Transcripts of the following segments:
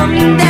someday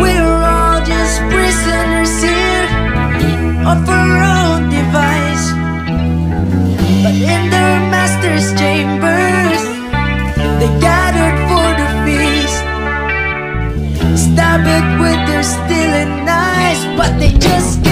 We're all just prisoners here of our own device. But in their master's chambers, they gathered for the feast. Stab it with their stealing knives, but they just